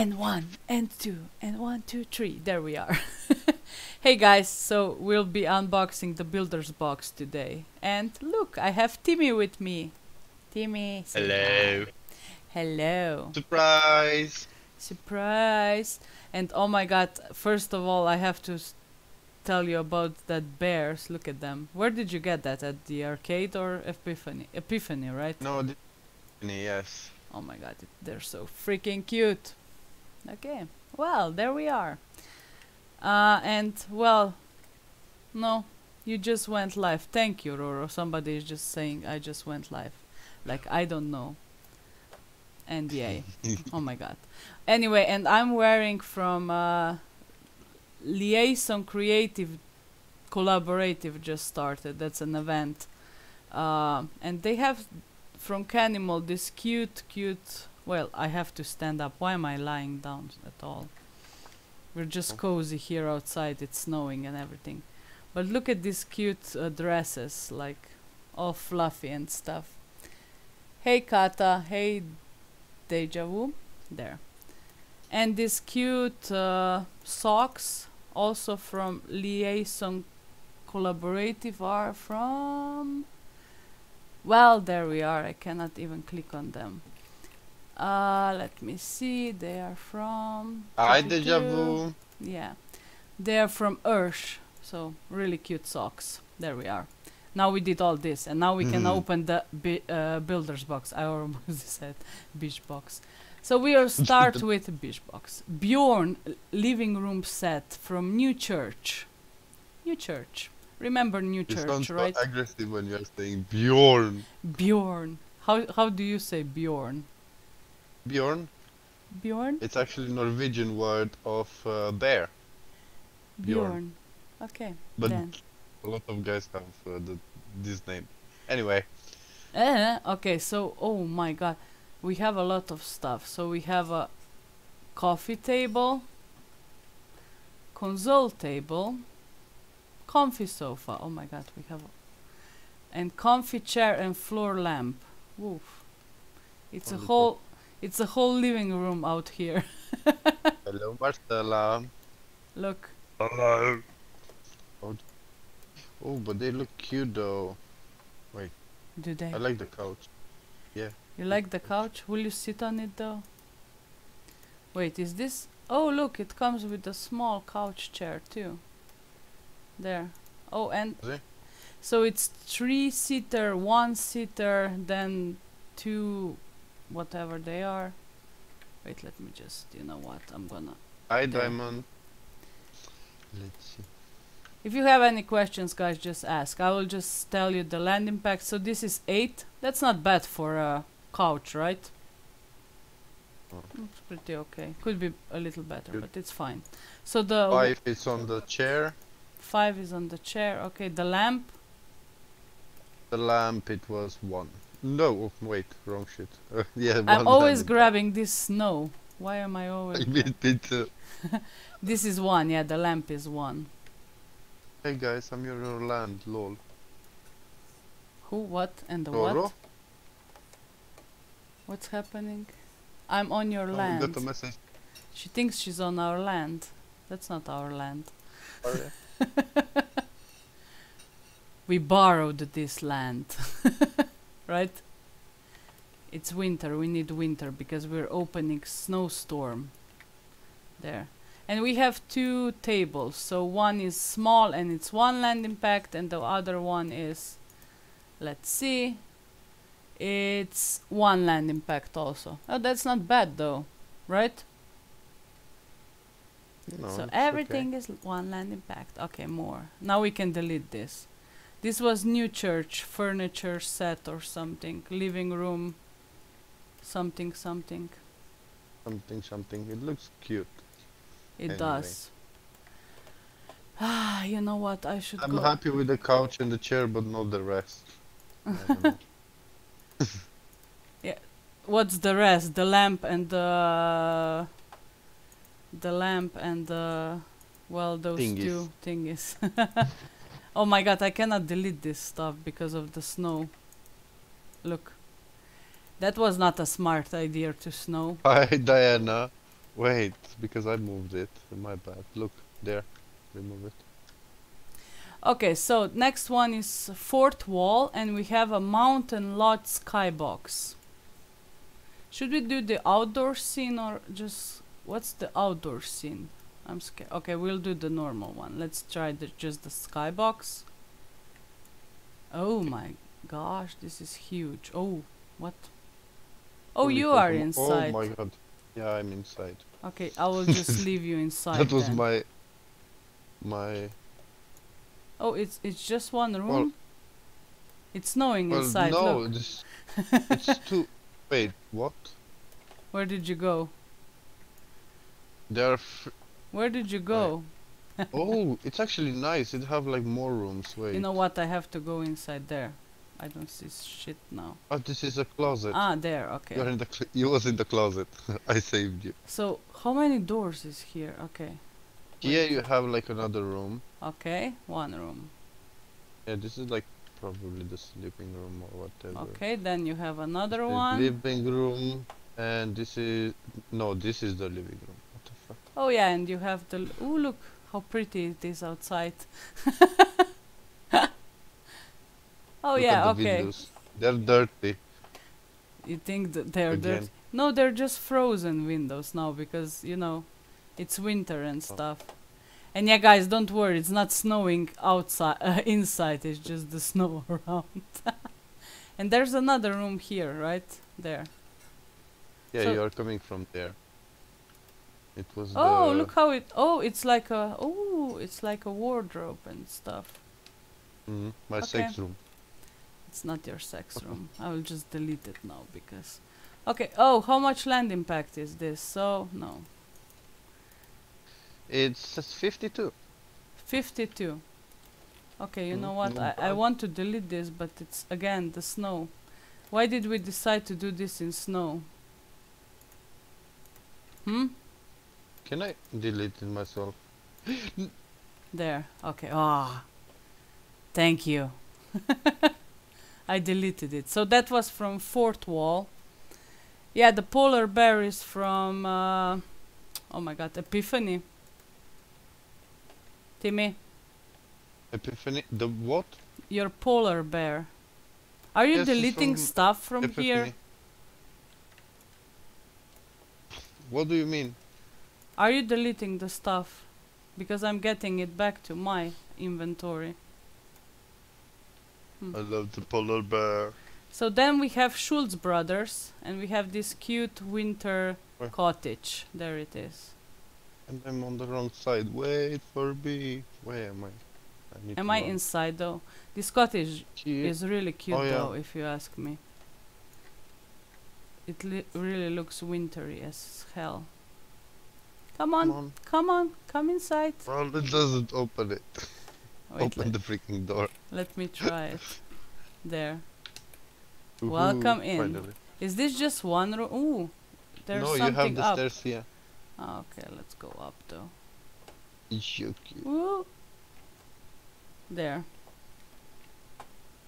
and one and two and one two three. There we are. Hey guys so we'll be unboxing the builder's box today. And look i have timmy with me. Timmy Hello. hello. Surprise. surprise. And oh my god first of all i have to tell you about that bears. Look at them. Where did you get that? At the arcade or epiphany? Epiphany right? No, the yes. Oh my god, it, they're so freaking cute. Okay, well, there we are. Uh, and, well, no, you just went live. Thank you, Roro. Somebody is just saying I just went live. Like, I don't know. And yay. oh my god. Anyway, and I'm wearing from uh, Liaison Creative Collaborative just started. That's an event. Uh, and they have from Canimal this cute, cute. Well, I have to stand up. Why am I lying down at all? We're just cozy here outside. It's snowing and everything. But look at these cute uh, dresses, like all fluffy and stuff. Hey Kata, hey Deja Vu, there. And these cute uh, socks, also from Liaison Collaborative, are from well, there we are. I cannot even click on them. Uh, let me see. They are from. Doo-doo-doo. deja vu. Yeah, they are from ERSCH. So really cute socks. There we are. Now we did all this, and now we can Mhm. open the bi- uh, builder's box. I almost said beach box. So we will start with beach box. Bjorn living room set from New Church. New Church. Remember New Church, so right? aggressive when you're saying Bjorn. Bjorn. How how do you say Bjorn? Bjorn? Bjorn? It's actually Norwegian word of uh, bear. Bjorn. Okay. But then. a lot of guys have uh, the, this name. Anyway, Uh, okay, so oh my god. We have a lot of stuff. So we have a coffee table, console table, comfy sofa. Oh my god, we have a and comfy chair and floor lamp. Woof. It's a whole it's a whole living room out here. hello Marcella. Look. Hello. Oh, oh, but they look cute though. Wait. Do they I like the couch. Yeah. You like the couch? Will you sit on it though? Wait, is this? Oh, look, it comes with a small couch chair too. There. Oh, and Is it? so it's three seater, one seater, then two, whatever they are. Wait, let me just. You know what? I'm gonna. Hi, Diamond. Let's see. If you have any questions, guys, just ask. I will just tell you the landing pack. So this is eight. That's not bad for a couch, right? Oh. It's pretty okay. Could be a little better, Good. but it's fine. So the w- Five is on the chair. five is on the chair. Okay, the lamp. The lamp, it was one. No, oh, wait, wrong shit. Uh, yeah, I'm always landing grabbing this snow. Why am I always? I missed it. uh, this is one. Yeah, the lamp is one. Hey guys, I'm your land, lol. Who? What? And the what? What's happening? I'm on your Oh, land. got a message. She thinks she's on our land. That's not our land. Sorry. We borrowed this land. right? It's winter. We need winter because we're opening snowstorm. There. And we have two tables. So one is small and it's one land impact and the other one is let's see. It's one land impact also. Oh, that's not bad though, right? No, so everything is one land impact. Okay, more. Now we can delete this. This was new church furniture set or something. Living room. Something something. Something, something. It looks cute. It Anyway. does. Ah, you know what? I should I'm go. happy with the couch and the chair, but not the rest. yeah. What's the rest? The lamp and the the lamp and the well those Thingies. two thingies. oh my god, I cannot delete this stuff because of the snow. Look. That was not a smart idea to snow. Hi, Diana. Wait, because I moved it. My bad. Look, there. Remove it. Okay, so next one is fourth wall, and we have a mountain lot skybox. Should we do the outdoor scene or just what's the outdoor scene? I'm scared. Okay, we'll do the normal one. Let's try the just the skybox. Oh my gosh, this is huge. Oh, what? Oh, Holy you are oh inside. Oh my god. Yeah, I'm inside. Okay, I will just leave you inside. that was then. my my Oh, it's it's just one room. Well- it's snowing well inside. no Look, this it's too wait what where did you go? there are Where did you go? oh it's actually nice it have like more rooms wait You know what? I have to go inside there. I don't see shit now. oh this is a closet Ah, there. Okay. you're in the cl- you was in the closet I saved you So how many doors is here? Okay. here you have like another room Okay, one room. yeah this is like probably the sleeping room or whatever Okay, then you have another The one. living room and this is no this is the living room what the fuck Oh yeah, and you have the. Oh look how pretty it is outside. oh Look yeah, the okay. windows. they're dirty You think that they're Again. dirty? No, they're just frozen windows now because you know it's winter and Oh. stuff. And yeah, guys, don't worry, it's not snowing outside, uh, inside. It's just the snow around. and there's another room here, right there. Yeah, So- you are coming from there. It was Oh, look how it. Oh, it's like a. Oh, it's like a wardrobe and stuff. Mhm, my Okay. sex room. It's not your sex room. I will just delete it now because. Okay. Oh, how much land impact is this? So no, It's 52. fifty-two. Okay, you Mm, know what? not I, I want to delete this, but it's again the snow. Why did we decide to do this in snow? Hmm. Can I delete it myself? There. Okay. Ah. Thank you. I deleted it. So that was from fourth wall. Yeah, the polar bear is from. Uh, oh my God, Epiphany. Timmy, Epiphany. The what? your polar bear. Are you Yes, deleting from stuff from Epiphany. here? What do you mean? Are you deleting the stuff? Because I'm getting it back to my inventory. Hmm. I love the polar bear. So then we have Schultz Brothers, and we have this cute winter Where? cottage. There it is. And I'm on the wrong side. Wait for me. Where am I? I need Am I run. inside though? This cottage Here. is really cute Oh, yeah. though, if you ask me. It li- really looks wintry as hell. Come on, Come on. come on, come inside. Well, it doesn't open it. Wait, open the freaking door. let me try it. There. Woohoo, Welcome in. Finally. Is this just one room? Ooh, there's no, you something have the up. stairs here. Ah, okay, let's go up though. You cute. There.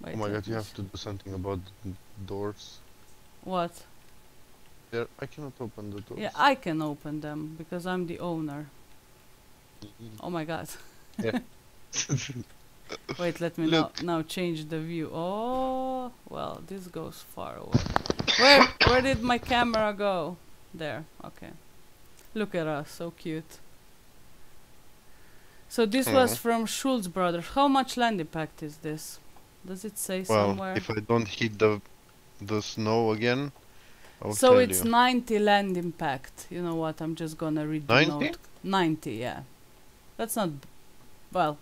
Wait, Oh my god, you have to do something about the doors. What? There, I cannot open the doors. Yeah, I can open them because I'm the owner. Mm-hmm. Oh my god. Yeah. Wait, let me now, now change the view. Oh, well, this goes far away. Where where did my camera go? There. Okay. Look at us, so cute. So this was from Schultz Brothers. How much land impact is this? Does it say well, somewhere? if I don't hit the the snow again, so it's you. 90 land impact. You know what? I'm just gonna read the 90? note. 90, yeah. That's not. b- Well,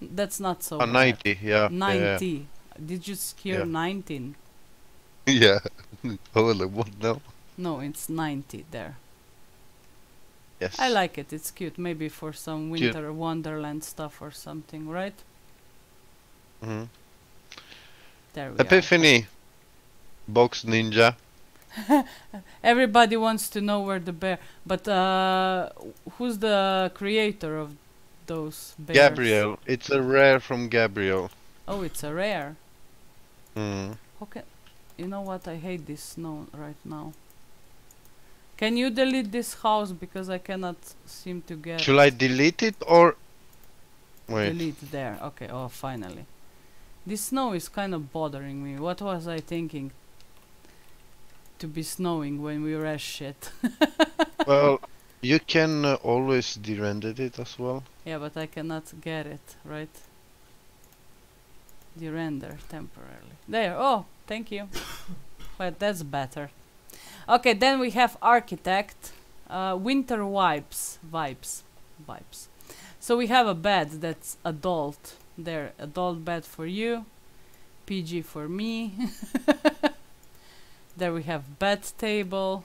that's not so. Bad. 90, yeah. 90. Did you hear Yeah. 19? Yeah. yeah. I what now? No, it's 90 there. Yes. I like it. It's cute. Maybe for some Cute. winter wonderland stuff or something, right? hmm There we Epiphany. Box Ninja. Everybody wants to know where the bear. But uh, who's the creator of those bears? Gabriel. It's a rare from Gabriel. Oh, it's a rare. Mm. Can? You know what? I hate this snow right now. Can you delete this house because I cannot seem to get Should I delete it or wait? delete there. Okay, oh finally. This snow is kind of bothering me. What was I thinking? To be snowing when we rush shit. Well, you can uh, always de-render it as well. yeah, but I cannot get it, right? The render temporarily. There. Oh, thank you. but that's better. Okay, then we have architect. Uh, winter vibes, vibes, vibes. So we have a bed that's adult. There, adult bed for you. PG for me. there we have bed table.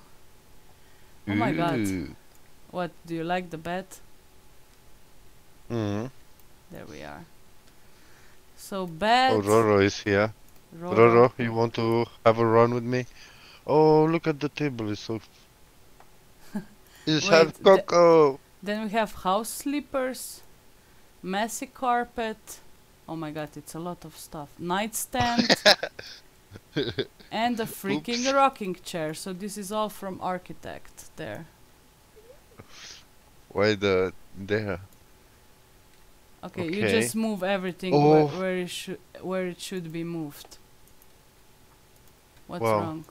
Oh my god. What do you like the bed? Mhm. There we are. So bed. Oh, Roro is here. Roro. Roro, you want to have a run with me? Oh, look at the table. It's so. It's Wait, have the- cocoa. Then we have house slippers, messy carpet. Oh my god, it's a lot of stuff. Nightstand. and a freaking Oops. rocking chair. So this is all from architect there. Why the there? Okay, okay, you just move everything Oh. where, where it should where it should be moved. What's Wow. wrong?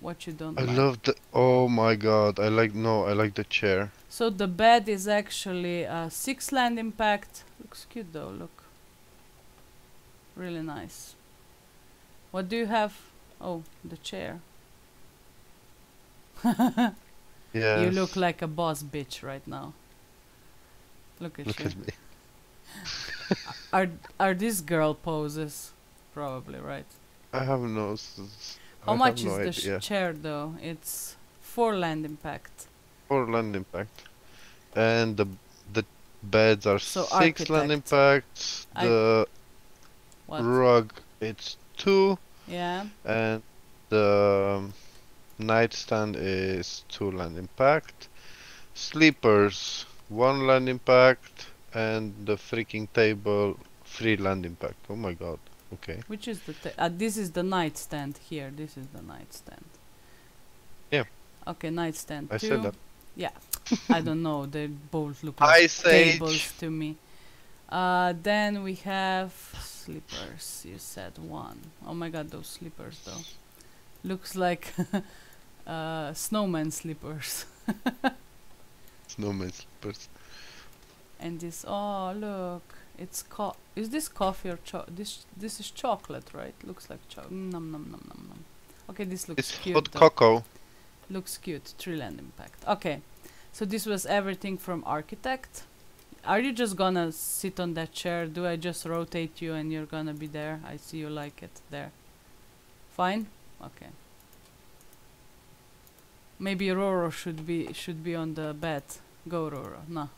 What you don't I like? love the. Oh my god! I like no. I like the chair. So the bed is actually a six land impact. Looks cute though, look. Really nice. What do you have? Oh, the chair. Yeah. You look like a boss bitch right now. Look at Look you. at me. Are are these girl poses? Probably, right? I have no. How I much is no the idea. chair though? It's four land impact. Four land impact, and the the beds are So six land architect. impacts. I- The What? rug it's two, yeah. and the nightstand is two land impact. Sleepers one land impact, and the freaking table three land impact. Oh my god. Okay. Which is the uh, this is the nightstand here. This is the nightstand. Yeah. Okay, nightstand I two. said that. Yeah. I don't know. They both look like Age. tables to me. Uh, then we have slippers. You said one. Oh my god, those slippers though. Looks like uh, snowman slippers. Snowman slippers. And this. Oh look, it's co- Is this coffee or cho- this? This is chocolate, right? Looks like chocolate. Num num num num num. Okay, this looks It's cute. hot though. cocoa. Looks cute. Tree land impact. Okay. So this was everything from architect. Are you just gonna sit on that chair? Do I just rotate you and you're gonna be there? I see you like it there. Fine? Okay. Maybe Roro should be should be on the bed. Go Roro. No.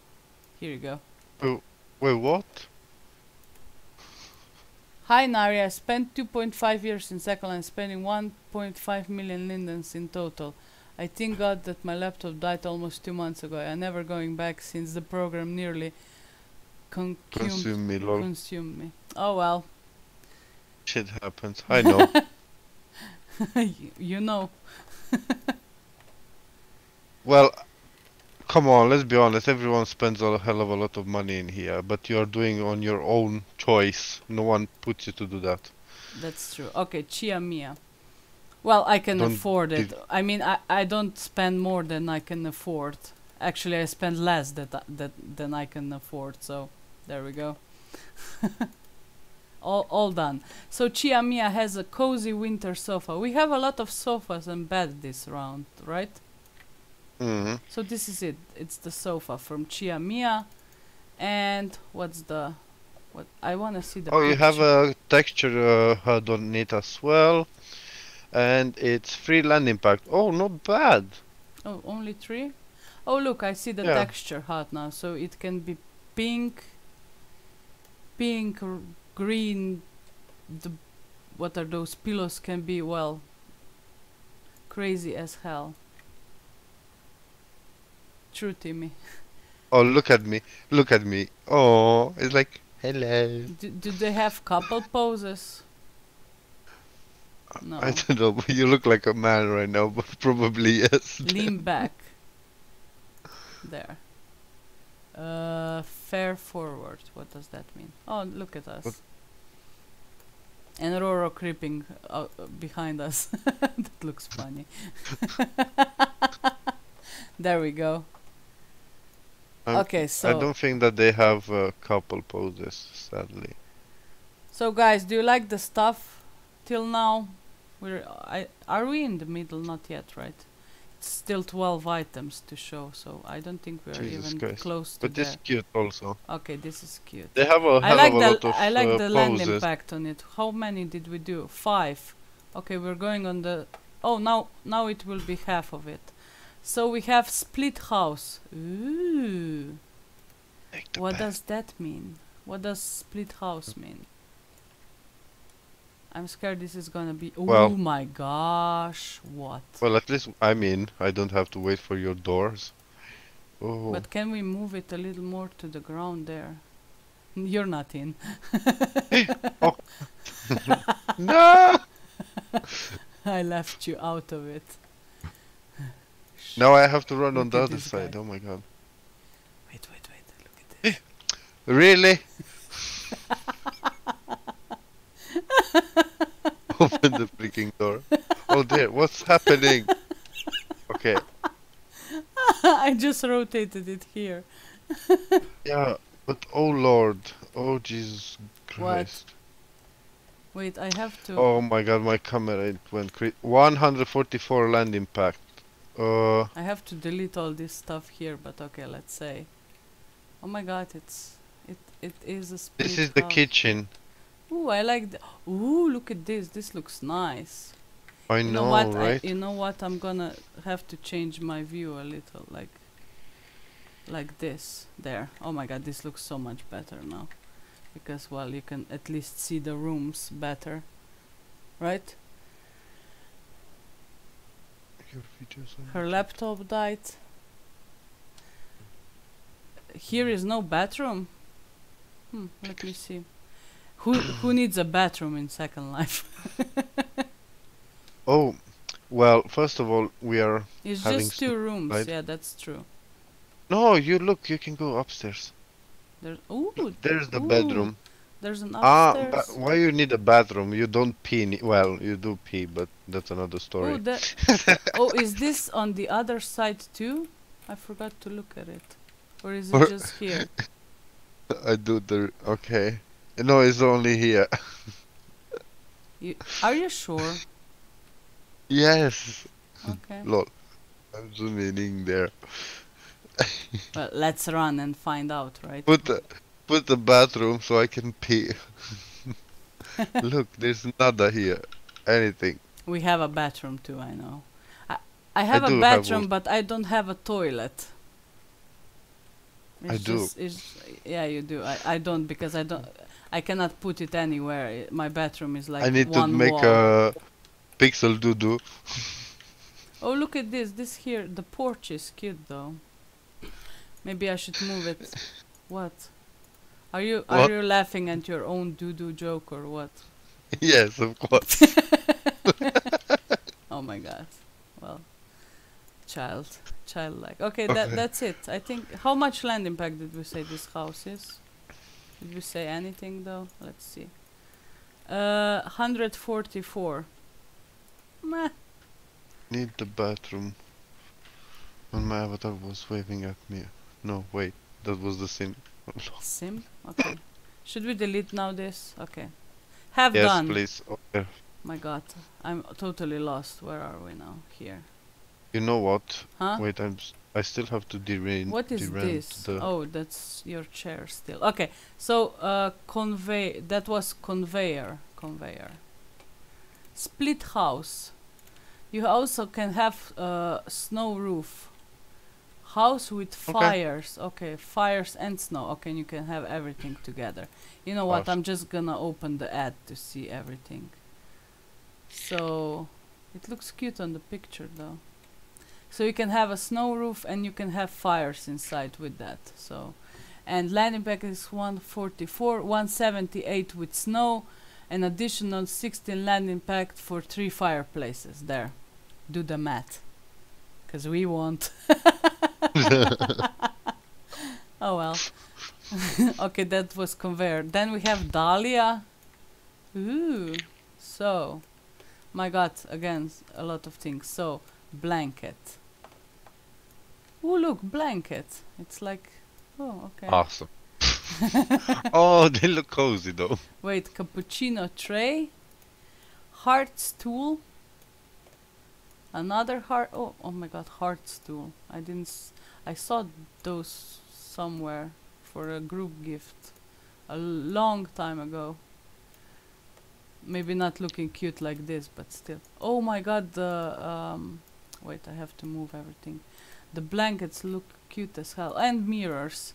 Here you go. Wait, what? Hi Nari, I spent 2.5 years in Second and spending 1.5 million lindens in total. I thank God that my laptop died almost two months ago. I'm never going back since the program nearly consumed, Consume me, lol. consumed me. Oh well, Shit happens. I know. Y- you know. well, come on, let's be honest. Everyone spends a hell of a lot of money in here, but you're doing on your own choice. No one puts you to do that. That's true. Okay, Chia Mia. Well, I can Don't afford it. I mean, I, I don't spend more than I can afford. Actually, I spend less that, that than I can afford. So there we go. all all done. So Chia Mia has a cozy winter sofa. We have a lot of sofas and bed this round, right? hmm So this is it. It's the sofa from Chia Mia. And what's the what I want to see the Oh, you have a texture uh, HUD on it as well. And it's free land impact. Oh, not bad. Oh, only three? Oh, look, I see the Yeah. texture hot now. So it can be pink, pink, r- green. The what are those pillows? Can be well crazy as hell. True, Timmy. Oh, look at me. Look at me. Oh, it's like, hello. Do, do they have couple poses? No. I don't know. but You look like a man right now, but probably yes. Lean back. There. Uh, fair forward. What does that mean? Oh, look at us. What? And Roro creeping uh, behind us. that looks funny. there we go. I'm- okay, so... I don't think that they have uh, couple poses, sadly. so guys, do you like the stuff till now? We're I are we in the middle? Not yet, right? It's still 12 items to show, so I don't think we're Jesus even Christ. close to But this is cute also. Okay, this is cute. They have a I hell like of a lot of I like uh, the land poses. impact on it. How many did we do? Five. Okay, we're going on the. Oh, now now it will be half of it. So we have split house. Ooh. What does that mean? What does split house mean? I'm scared this is gonna be. Oh Well- my gosh! What? Well, at least I mean I don't have to wait for your doors. Oh, But can we move it a little more to the ground there? You're not in. oh. no! I left you out of it. Now I have to run on the other side. guy. Oh my god! Wait, wait, wait! Look at eh. this. Really? Open the freaking door. Oh dear, what's happening? Okay, I just rotated it here. yeah, but oh lord, oh Jesus Christ. What? Wait, I have to. Oh my god, my camera it went crazy. 144 land impact. Uh, I have to delete all this stuff here, but okay, let's say. Oh my god, it's it it is a this is the house. kitchen. Ooh, I like the. Ooh, look at this. This looks nice. I you know, know, what? right? I, you know what? I'm gonna have to change my view a little, like like this. There. Oh my god, this looks so much better now, because well, you can at least see the rooms better, right? Your videos on Her laptop died. Here is no bathroom. Hmm, let me see. Who who needs a bathroom in Second Life? Oh, well, first of all, we are. It's Having just two rooms. right? Yeah, that's true. No, you look, you can go upstairs. There's ooh, There's the ooh, bedroom. There's an Ah, upstairs. but why you need a bathroom? You don't pee. Ni- well, you do pee, but that's another story. Oh, that, oh, is this on the other side too? I forgot to look at it. Or is Or- it just here? I do the. Okay. No, it's only here. You, are you sure? yes. Okay. Lol. I'm zooming in there. Well, let's run and find out, right? Put the put the bathroom so I can pee. Look, there's nada here. Anything. We have a bathroom too, I know. I, I have do a have bathroom, but I don't have a toilet. I It's do. it's- yeah, you do. I, I don't because I don't. I cannot put it anywhere. My bathroom is like I need to make wall. a pixel doo doo. Oh, look at this. This here, the porch is cute though. Maybe I should move it. What? Are you are you laughing at your own doo doo joke or what? yes, of course. Oh my god. Well, child, childlike. Okay, that Okay. that's it. I think. How much land impact did we say this house is? Did you say anything though? Let's see. Uh, 144. Meh. Need the bathroom. When my avatar was waving at me. No, wait, that was the sim. Sim. Okay. Should we delete now this? Okay. Have yes, done. please. Okay. My god, I'm totally lost. Where are we now? Here. You know what? Huh? Wait, I'm. S- I still have to derent. What is this? Oh, that's your chair still. Okay, so uh, convey. That was conveyor. Conveyor. Split house. You also can have uh, snow roof. House with Okay. fires. Okay, fires and snow. Okay, you can have everything together. You know what? I'm just gonna open the ad to see everything. So it looks cute on the picture though. So you can have a snow roof and you can have fires inside with that. So and landing pack is 144, 178 with snow An additional 16 landing pack for three fireplaces. There. Do the math. Because we won't. oh well. okay, that was conveyor. Then we have Dahlia. Ooh. So. My god, again, a lot of things. So, blanket. Ooh, look, blanket. It's like. Oh, okay. Awesome. oh, they look cozy though. Wait, cappuccino tray, heart stool, another heart. Oh, oh my God, heart stool. I didn't. S- I saw those somewhere for a group gift a long time ago. Maybe not looking cute like this, but still. Oh my God, the um. Wait, I have to move everything. The blankets look cute as hell, and mirrors.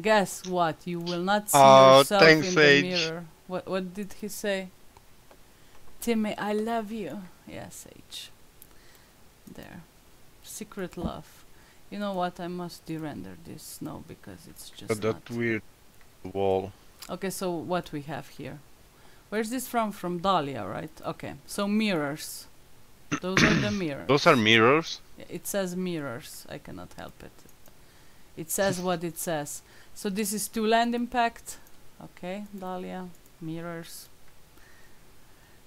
Guess what? You will not see Oh, yourself thanks, in the Sage. mirror. What what did he say? Timmy, I love you. Yes, H. There. Secret love. You know what? I must de-render this snow because it's just But that not. weird wall. Okay, so what we have here? Where's this from? From Dahlia, right? Okay, so mirrors. Those are the mirrors. Those are mirrors. Yeah, It says mirrors. I cannot help it. It says what it says. So this is two land impact. Okay, Dahlia, mirrors.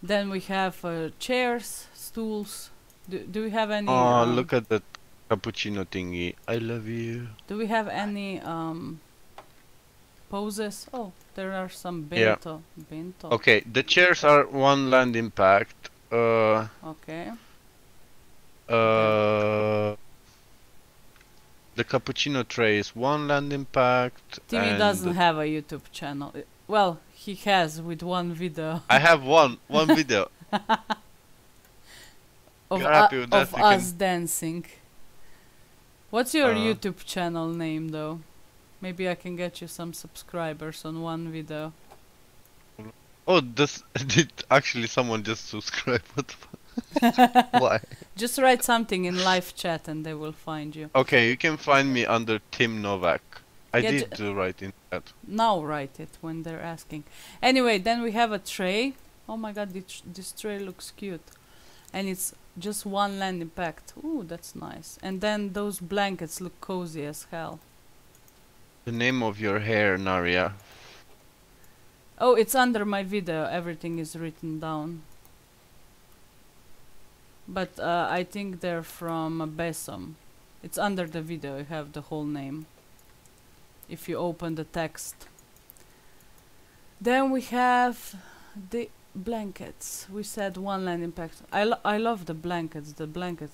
Then we have uh, chairs, stools. Do, do we have any? Oh, um, look at that cappuccino thingy. I love you. Do we have any um, poses? Oh, there are some Yeah. bento. Bento. Okay, the chairs are one land impact. Uh, Okay. Uh, the cappuccino tray is one land impact. Timmy doesn't have a YouTube channel. Well, he has with one video. I have one, one video. of, You're happy with that, of you can- us dancing. What's your Uh, YouTube channel name though? Maybe I can get you some subscribers on one video. Oh, this did actually someone just subscribe? What the fuck? Why? Just write something in live chat and they will find you. Okay, you can find me under Tim Novak. I Yeah, did uh, write in that. Now write it when they're asking. Anyway, then we have a tray. Oh my god, this, this tray looks cute. And it's just one landing impact. Ooh, that's nice. And then those blankets look cozy as hell. The name of your hair, Naria. Oh, it's under my video. Everything is written down. But uh, I think they're from Besom. It's under the video. You have the whole name. If you open the text. Then we have the blankets. We said one land impact. I, lo- I love the blankets. The blanket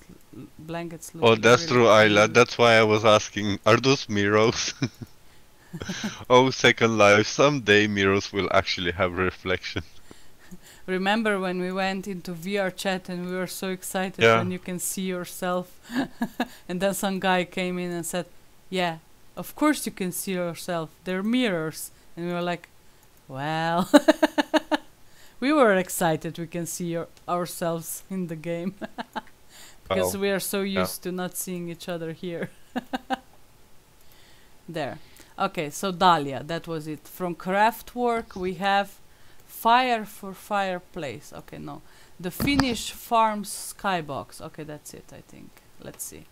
blankets look. Oh, that's really true, Ayla. That's why I was asking. Are those mirrors? oh, Second Life. Someday mirrors will actually have reflection. Remember when we went into VR chat and we were so excited Yeah. when you can see yourself? and then some guy came in and said, Yeah, of course you can see yourself. They're mirrors. And we were like, Well, we were excited we can see your- ourselves in the game. because we are so yeah. used to not seeing each other here. there. Okay, so Dahlia, that was it. From Krafwork, we have Fire for Fireplace. Okay, no. The Finnish Farms Skybox. Okay, that's it, I think. Let's see.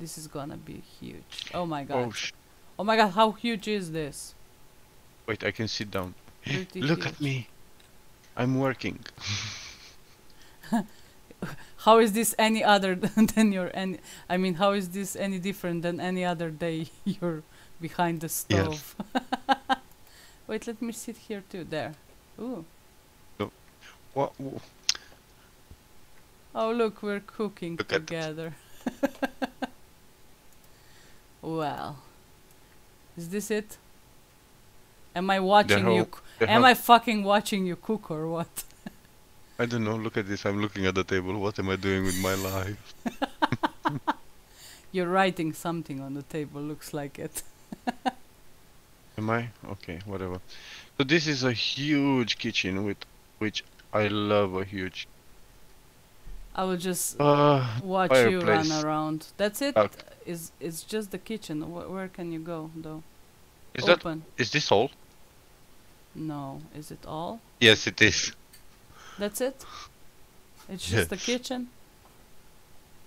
This is gonna be huge. Oh my oh, god. Oh, Oh my god, how huge is this? wait, I can sit down. Look at me. I'm working. How is this any other than, than your any I mean how is this any different than any other day you're behind the stove? Yes. Wait, let me sit here too. There. Ooh. What? wh- Oh look, we're cooking Look together. well. Is this it? Am I watching you whole- the Am I fucking watching you cook or what? I don't know. Look at this. I'm looking at the table. What am I doing with my life? You're writing something on the table, looks like it. Am I? Okay, whatever. So this is a huge kitchen with which I love a huge. I will just Uh, watch you run around. That's it. Okay. Is it's just the kitchen. Wh- where can you go though? is that Open. is this all? No, is it all? Yes, it is. That's it? It's just the kitchen?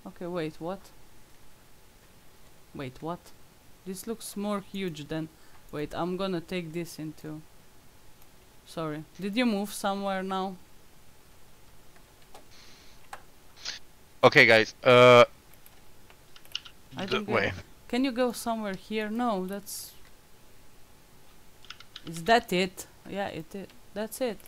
Okay, wait, what? Wait, what? This looks more huge than... Wait, I'm gonna take this into... Sorry. Did you move somewhere now? Okay, guys. Uh, I don't it. Can you go somewhere here? No, that's... Is that it? Yeah, it is. That's it.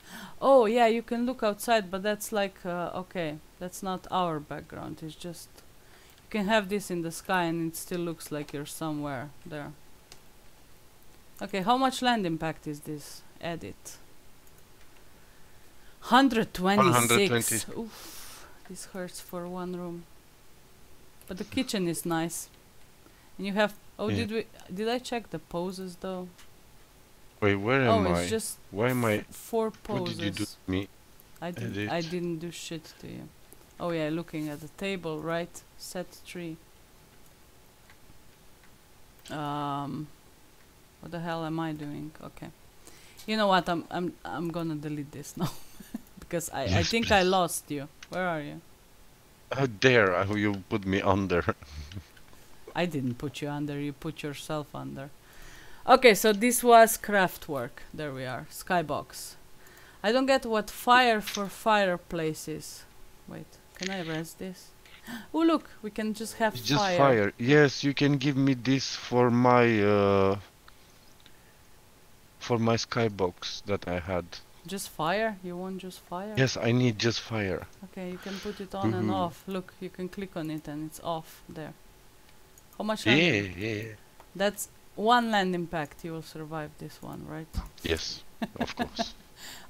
Oh, yeah, you can look outside, but that's like... Uh, okay, that's not our background. It's just... You can have this in the sky and it still looks like you're somewhere there. Okay, how much land impact is this? Edit. 126. Oof, this hurts for one room. But the kitchen is nice. And you have. Oh, Yeah. did we? Did I check the poses though? Wait, where oh, am it's I? just Why am I? four What poses. did you do to me? I didn't. I didn't do shit to you. Oh yeah, looking at the table, right? Set three. Um, what the hell am I doing? Okay, you know what? I'm I'm I'm gonna delete this now because I I Yes, think I lost you. Where are you? How dare you put me under? I didn't put you under. You put yourself under. Okay, so this was Krafwork. There we are. Skybox. I don't get what fire for fireplace is. Wait, can I res this? Oh look, we can just have just fire. fire. Yes, you can give me this for my uh for my skybox that I had. Just fire? You want just fire? Yes, I need just fire. Okay, you can put it on and mm-hmm. off. Look, you can click on it and it's off there. How much? Yeah, land- yeah. That's one land impact. You will survive this one, right? Yes, of course.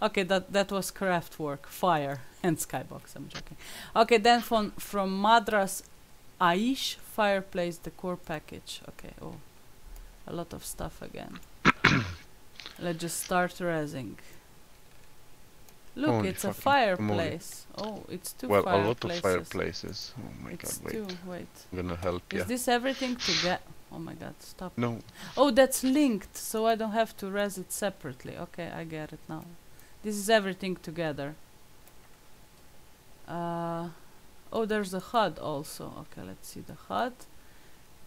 Okay, that that was Krafwork, fire and skybox. I'm joking. Okay, then from from Madras Aish fireplace decor package. Okay, oh, a lot of stuff again. Let's just start raising. Look, Holy it's a moly. fireplace. Oh, it's two well, a lot of fireplaces. Oh my It's god, wait. two. Wait, I'm gonna help is you. this everything together? Oh my god, stop. No, Oh, that's linked, so I don't have to res it separately. Okay, I get it now. This is everything together. Uh, oh, there's a HUD also. Okay, let's see the HUD.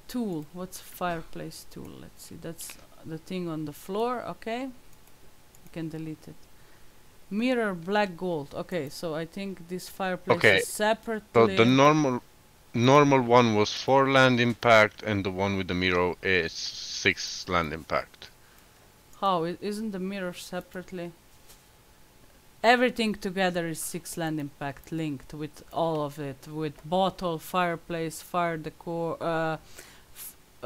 Tool. What's fireplace tool? Let's see. That's the thing on the floor. Okay. You can delete it. Mirror black gold. Okay, so I think this fireplace Okay, is separately. so the normal normal one was four land impact, and the one with the mirror is six land impact. How? Isn't the mirror separately? Everything together is six land impact linked with all of it, with bottle, fireplace, fire decor, uh,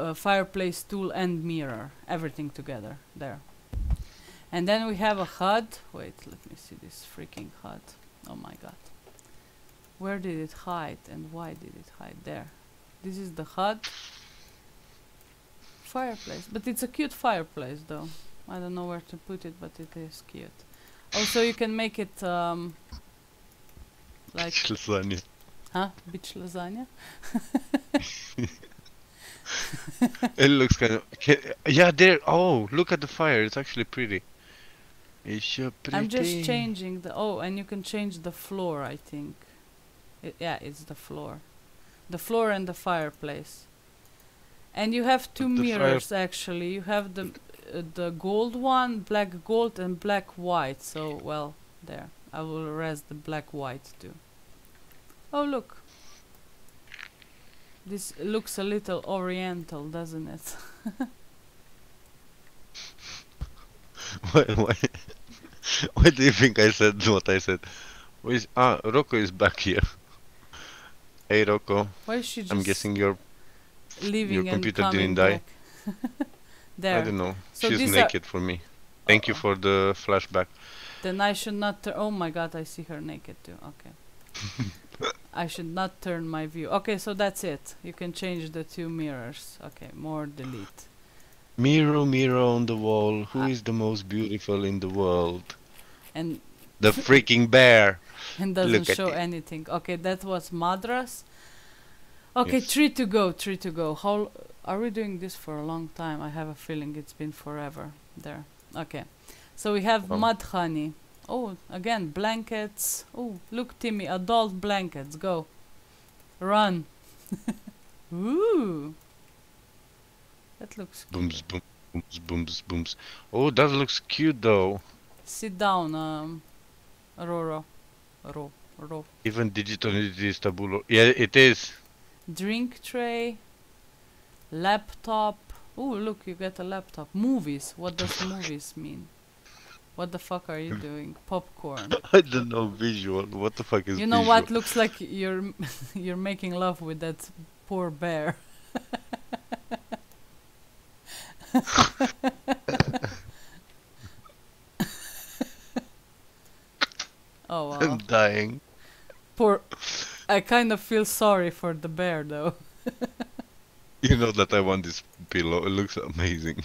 uh, fireplace tool, and mirror. Everything together there. And then we have a HUD. Wait, let me see this freaking HUD. Oh my god. Where did it hide and why did it hide? There. This is the HUD. Fireplace. But it's a cute fireplace though. I don't know where to put it, but it is cute. Also, you can make it um, like Lasagna. huh, beach lasagna. it looks kind of yeah. There. Oh, look at the fire. It's actually pretty. It's so pretty. I'm just changing the oh, and you can change the floor. I think. It, yeah, it's the floor, the floor and the fireplace. And you have two the mirrors actually. You have the uh, the gold one, black gold, and black white. So well, there. I will res the black white too. Oh look. This looks a little oriental, doesn't it? why, why, why do you think I said what I said? Ah, Rocco is back here. Hey, Rocco. Why is she just I'm guessing you're. leaving your computer didn't die? there. I don't know. So She's naked for me. Thank you Uh-oh. for the flashback. Then I should not. Oh my god, I see her naked too. Okay. I should not turn my view. Okay, so that's it. You can change the two mirrors. Okay, more delete. Mirror, mirror on the wall. Who Ah. is the most beautiful in the world? And The freaking bear. and doesn't show it. anything. Okay, that was Madras. Okay, Yes. three to go, three to go. How l- are we doing this for a long time? I have a feeling it's been forever. There. Okay. So we have Um. MudHoney. Oh, again blankets. Oh, look, Timmy, adult blankets. Go, run. Ooh, that looks. Cute. Booms, boom, booms, booms, booms. Oh, that looks cute though. Sit down, um, Roro, Ro, Ro. Even digital it is tabulo. Yeah, it is. Drink tray, laptop. Oh, look, you get a laptop. Movies. What does movies mean? What the fuck are you doing? Popcorn. I don't know visual. What the fuck is You know visual? what looks like you're you're making love with that poor bear. oh wow. I'm dying. Poor I kind of feel sorry for the bear though. You know that I want this pillow. It looks amazing.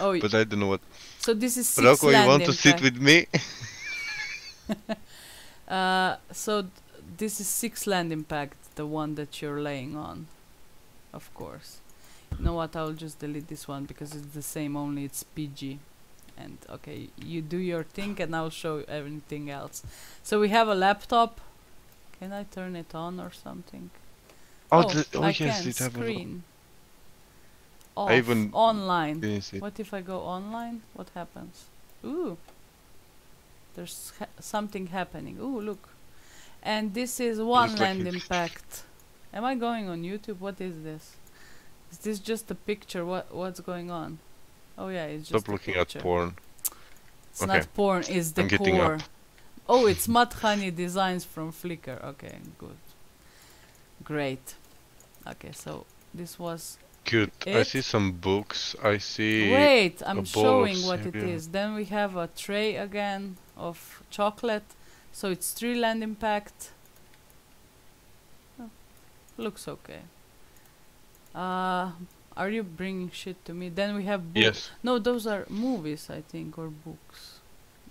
Oh, but I don't know what. so this is six Rocco, you want to sit with me? Uh, so th- this is six land impact, the one that you're laying on, of course. You know what? I'll just delete this one because it's the same, only it's PG. And okay, you do your thing, and I'll show you everything else. So we have a laptop. Can I turn it on or something? Oh, the, oh I yes, can. it have a Screen. Off. even online. What if I go online? What happens? Ooh. There's ha- something happening. Ooh, look. And this is one like land impact. Am I going on YouTube? What is this? Is this just a picture? What what's going on? Oh yeah, it's just Stop looking at porn. It's Okay. not porn, it's I'm getting decor. up. Oh, it's MudHoney Designs from Flickr. Okay, good. Great. Okay, so this was Good. I see some books. I see. Wait, I'm showing what it is. Then we have a tray again of chocolate. So it's three land impact. Oh, looks okay. Uh, are you bringing shit to me? Then we have books. Yes. No, those are movies, I think, or books.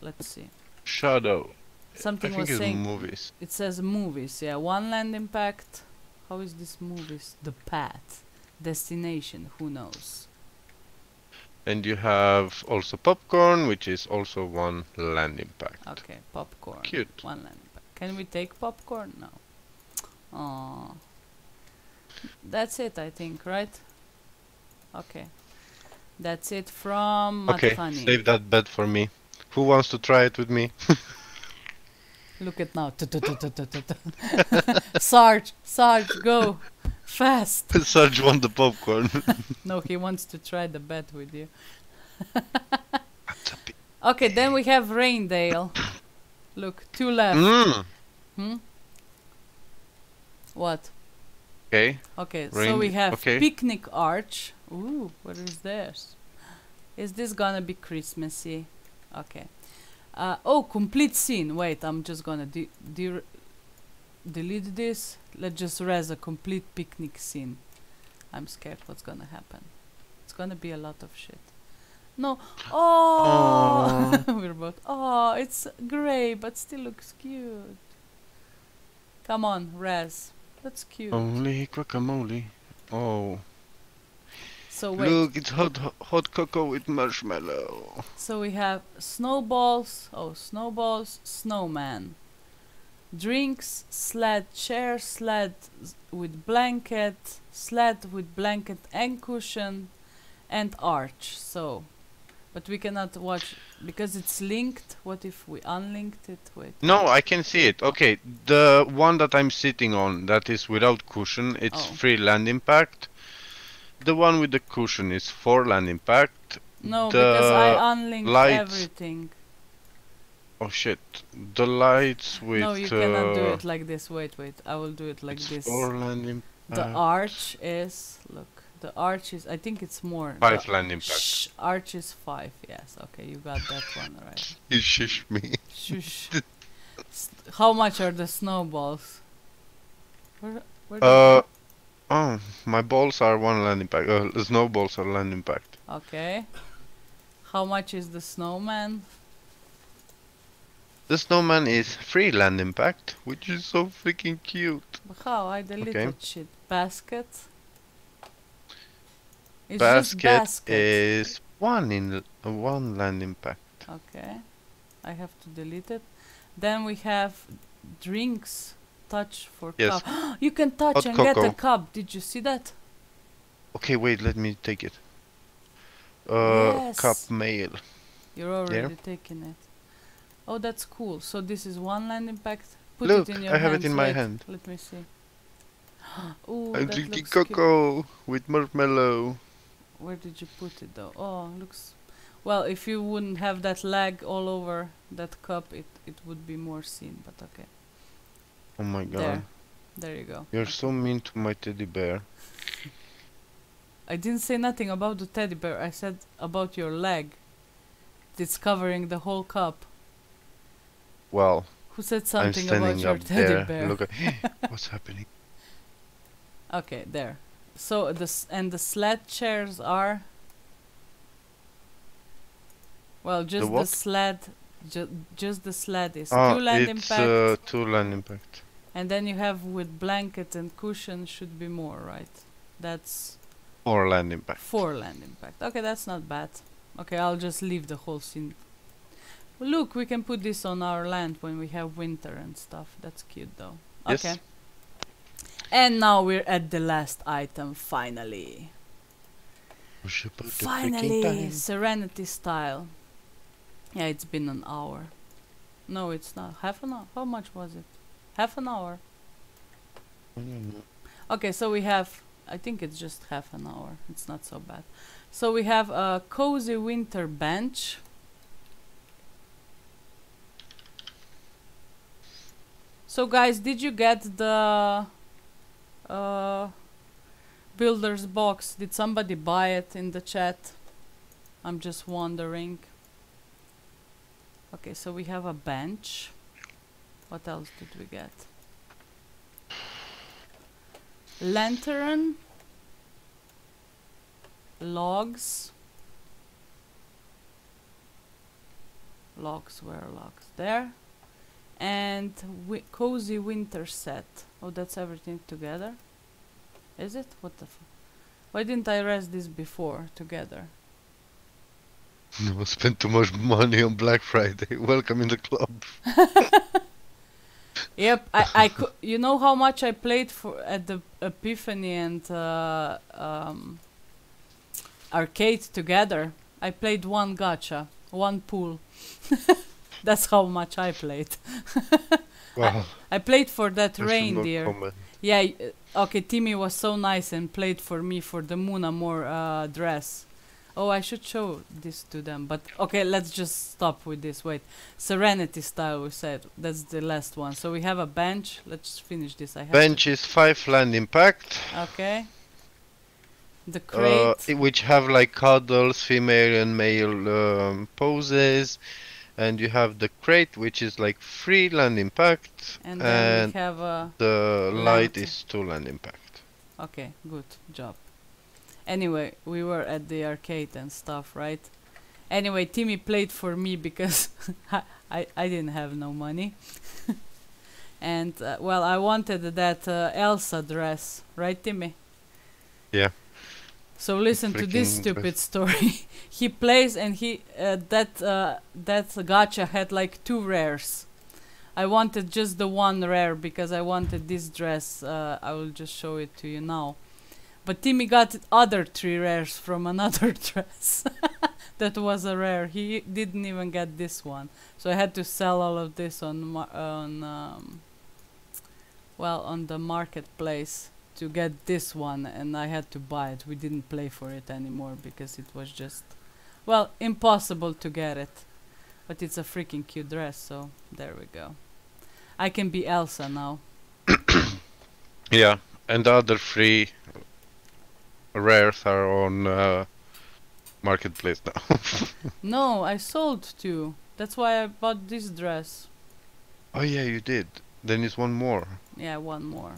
Let's see. Shadow. Something I was saying movies. it says movies. Yeah, one land impact. How is this movies? The path, destination. Who knows? And you have also popcorn, which is also one land impact. Okay, popcorn. Cute. One land pack. Can we take popcorn? No. Aw. That's it, I think, right? Okay. That's it from Okay, MudHoney. save that bet for me. Who wants to try it with me? Look at now. Sarge, Sarge, go. Fast. Serge won the popcorn. No, he wants to try the bet with you. That's a bit- Okay, then we have Raindale. Look, two left. Mm. Hmm? What? Okay. Okay, so we have okay. picnic arch. Ooh, what is this? Is this gonna be Christmassy? Okay. Uh, oh, complete scene. Wait, I'm just gonna de- de- delete this. Let's just res a complete picnic scene. I'm scared what's gonna happen. It's gonna be a lot of shit. No. Oh, we're both. Oh, it's grey, but still looks cute. Come on, res. That's cute. Only guacamole. Oh. So wait. Look, it's hot, hot, hot cocoa with marshmallow. So we have snowballs, oh, snowballs, snowman. Drinks, sled chair, sled with blanket, sled with blanket and cushion, and arch. So, but we cannot watch because it's linked. What if we unlinked it? Wait. No, I can see it. Okay, the one that I'm sitting on, that is without cushion, it's Oh. free land impact. The one with the cushion is for land impact. No, because I the unlinked lights everything. Oh shit, the lights with no, you cannot do uh, it like this. Wait, wait. I will do it like this. impact. The arch is look. The arch is. I think it's more. Five the land impact. Shh, arch is five. Yes. Okay, you got that one right. You shush me. Shush. How much are the snowballs? Where, where Uh, oh, my balls are one land impact. Uh, the snowballs are land impact. okay. How much is the snowman? The snowman is free land impact, which is so freaking cute. How I deleted shit. Basket. It's just basket basket. is one in uh, one land impact. Okay. I have to delete it. Then we have drinks. Touch for Yes. cup. you can touch Hot and get a cup. Did you see that? Okay, wait, let me take it. Uh, cup mail. You're already taking it. Oh, that's cool. So this is one land impact. Put Look, it in your I have it in my Wait, hand. Let me see. Ooh, I'm drinking cocoa with marshmallow. Where did you put it though? Oh, looks. Well, if you wouldn't have that lag all over that cup, it it would be more seen. But okay, Oh my god. there, there you go. You're so mean to my teddy bear. I didn't say nothing about the teddy bear. I said about your leg. It's covering the whole cup. Well, Who said I'm something about your teddy there. bear? Look at what's happening. Okay, there. So the s- and the sled chairs are. Well, just the, what? sled, ju- just the sled is Ah, two land it's impact, uh, two land impact. and then you have with blanket and cushion should be more, right? That's Or land impact. four land impact. Okay, that's not bad. Okay, I'll just leave the whole scene. Look, we can put this on our land when we have winter and stuff. That's cute, though. Yes. Okay. And now we're at the last item, finally. Push about the freaking Finally. Serenity style. Yeah, it's been an hour. No, it's not. Half an hour. How much was it? Half an hour. I don't know. Okay, so we have. I think it's just half an hour. It's not so bad. So we have a cozy winter bench. So guys, did you get the uh, builder's box? Did somebody buy it in the chat? I'm just wondering. Okay, so we have a bench. What else did we get? Lantern. Logs. Logs, where are logs? There. And wi- cozy winter set. Oh, that's everything together? Is it? What the f- Why didn't I rest this before together? No, spent too much money on Black Friday. Welcome in the club. Yep, I, I cou- you know how much I played for at the Epiphany and uh, um, arcade together. I played one gacha, one pool. That's how much I played. Wow. I played for that I reindeer. Yeah, uh, okay, Timmy was so nice and played for me for the Munamore uh, dress. Oh, I should show this to them, but okay, let's just stop with this. Wait, Serenity style, we said that's the last one. So we have a bench. Let's finish this. I have to- Bench is five land impact, Okay. The uh, crate. i- which have like cuddles, female and male um, poses, and you have the crate, which is like three land impact, and then and we have a. the light lantern. is two land impact. Okay, good job. Anyway, we were at the arcade and stuff, right? Anyway, Timmy played for me because I, I I didn't have no money. and uh, well, I wanted that uh, Elsa dress, right, Timmy? Yeah. So listen to this stupid story. he plays and he uh, that uh, that gacha had like two rares. I wanted just the one rare because I wanted this dress. Uh, I will just show it to you now. But Timmy got other three rares from another dress. that was a rare. He didn't even get this one, so I had to sell all of this on on um, well on the marketplace to get this one, and I had to buy it. We didn't play for it anymore because it was just well impossible to get it. But it's a freaking cute dress, so there we go. I can be Elsa now. Yeah, and the other three rares are on uh, marketplace now. No, I sold two. That's why I bought this dress. oh yeah, you did. Then it's one more. Yeah, one more.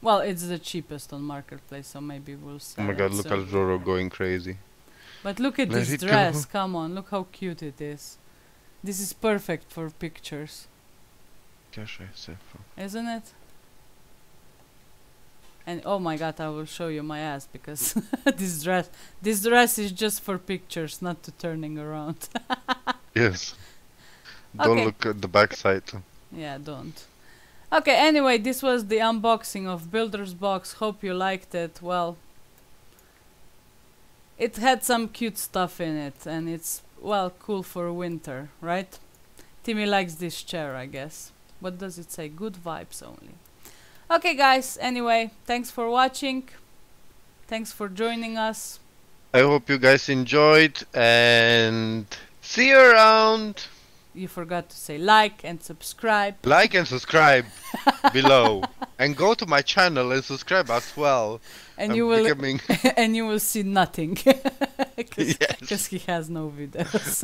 Well, it's the cheapest on marketplace, so maybe we'll Oh my god, it look soon. at Roro going crazy. But look at Let this it go. dress. Come on, look how cute it is. This is perfect for pictures, Gosh, I for- isn't it? And oh my god, I will show you my ass because this dress, this dress is just for pictures, not to turning around. Yes. Don't Okay. look at the backside. Yeah, don't. Okay, anyway, this was the unboxing of Builder's Box. Hope you liked it. Well, it had some cute stuff in it, and it's, well, cool for winter, right? Timmy likes this chair, I guess. What does it say? Good vibes only. Okay, guys, anyway, thanks for watching. Thanks for joining us. I hope you guys enjoyed and see you around. You forgot to say like and subscribe. Like and subscribe below. And go to my channel and subscribe as well. And I'm you will becoming and you will see nothing because Yes. he has no videos.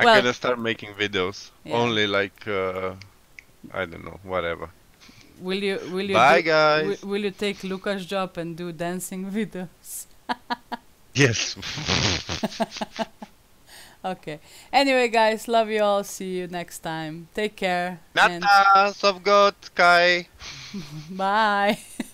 I'm Well- gonna start making videos. Yeah. Only like uh I don't know, whatever. will you will you Bye do, guys. Will, will you take Lucas' job and do dancing videos? Yes. Okay. Anyway, guys, love you all. See you next time. Take care. and Nata, Sovgot, Kai. bye.